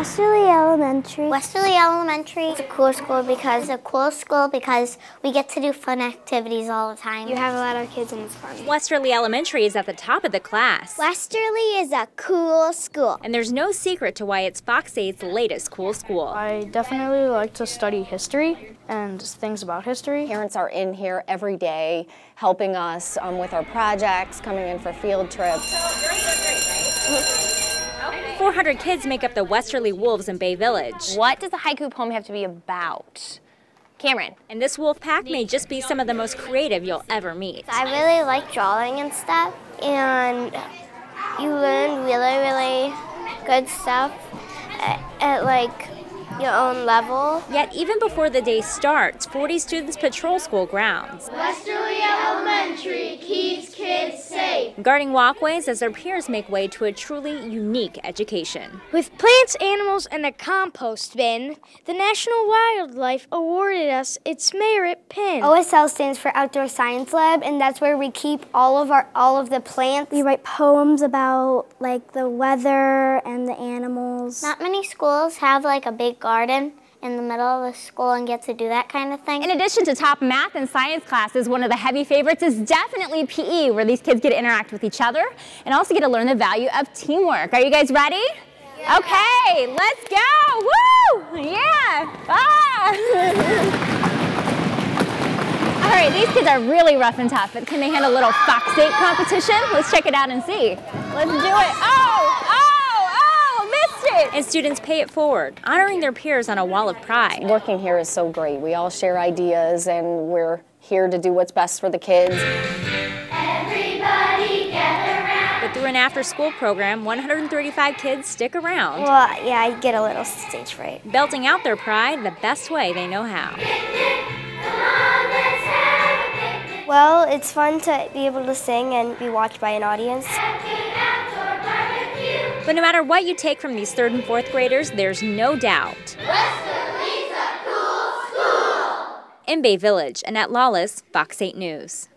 Westerly Elementary. Westerly Elementary is a cool school because it's a cool school because we get to do fun activities all the time. You have a lot of kids and it's fun. Westerly Elementary is at the top of the class. Westerly is a cool school. And there's no secret to why it's Fox 8's latest cool school. I definitely like to study history and things about history. Parents are in here every day helping us um, with our projects, coming in for field trips. 400 kids make up the Westerly Wolves in Bay Village. What does a haiku poem have to be about? Cameron. And this wolf pack may just be some of the most creative you'll ever meet. I really like drawing and stuff, and you learn really, really good stuff at, at like your own level. Yet even before the day starts, 40 students patrol school grounds. Westerly Elementary keeps kids safe. Guarding walkways as their peers make way to a truly unique education. With plants, animals, and a compost bin, the National Wildlife awarded us its merit pin. OSL stands for Outdoor Science Lab, and that's where we keep all of our all of the plants. We write poems about like the weather and the animals. Not many schools have like a big garden in the middle of the school and get to do that kind of thing. In addition to top math and science classes, one of the heavy favorites is definitely PE, where these kids get to interact with each other and also get to learn the value of teamwork. Are you guys ready? Yeah. Okay, let's go! Woo! Yeah! Ah! All right, these kids are really rough and tough, but can they handle a little Fox 8 competition? Let's check it out and see. Let's do it. And students pay it forward, honoring their peers on a wall of pride. Working here is so great. We all share ideas and we're here to do what's best for the kids. But through an after-school program, 135 kids stick around. Well, yeah, I get a little stage fright. Belting out their pride the best way they know how. Well, it's fun to be able to sing and be watched by an audience. But no matter what you take from these third and fourth graders, there's no doubt. Cool school! In Bay Village, Annette Lawless, Fox 8 News.